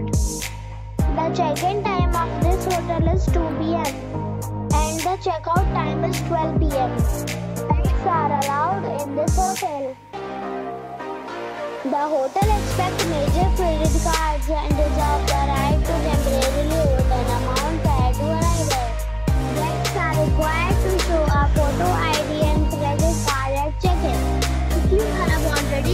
good. The check-in time of this hotel is 2 p.m. and the check-out time is 12 p.m. Pets are allowed in this hotel. The hotel expects major credit cards